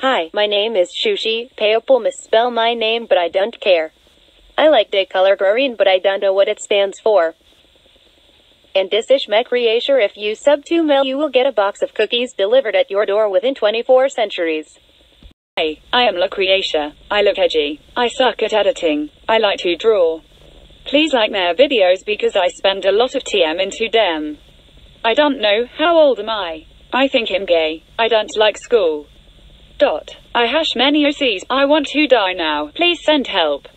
Hi, my name is Shushi. People misspell my name, but I don't care. I like the color green, but I don't know what it stands for. And this is my creator. If you sub to mail, you will get a box of cookies delivered at your door within 24 centuries. Hey, I am La. I look edgy. I suck at editing. I like to draw. Please like my videos because I spend a lot of TM into them. I don't know, how old am I? I think I'm gay. I don't like school. Dot. I hash many OCs. I want to die now. Please send help.